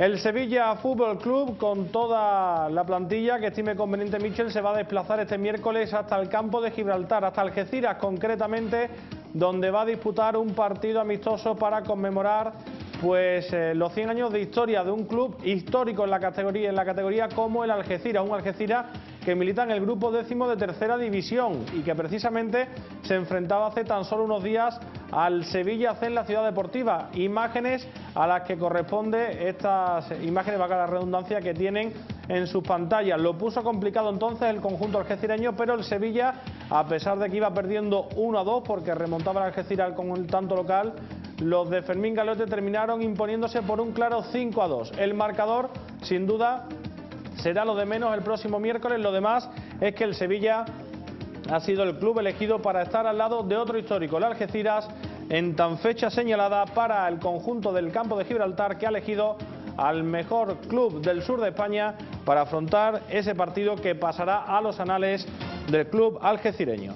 El Sevilla Fútbol Club, con toda la plantilla que estime conveniente Michel, se va a desplazar este miércoles hasta el campo de Gibraltar, hasta Algeciras concretamente, donde va a disputar un partido amistoso para conmemorar pues eh, los 100 años de historia de un club histórico en la categoría, en la categoría como el Algeciras, un Algeciras que milita en el grupo décimo de tercera división y que precisamente se enfrentaba hace tan solo unos días al Sevilla C en la ciudad deportiva. Imágenes a las que corresponde estas imágenes, valga la redundancia, que tienen en sus pantallas. Lo puso complicado entonces el conjunto algecireño, pero el Sevilla, a pesar de que iba perdiendo 1 a 2 porque remontaba el Algeciras con el tanto local, los de Fermín Galote terminaron imponiéndose por un claro 5 a 2. El marcador, sin duda, será lo de menos el próximo miércoles. Lo demás es que el Sevilla ha sido el club elegido para estar al lado de otro histórico, el Algeciras, en tan fecha señalada para el conjunto del campo de Gibraltar que ha elegido al mejor club del sur de España para afrontar ese partido que pasará a los anales del club algecireño.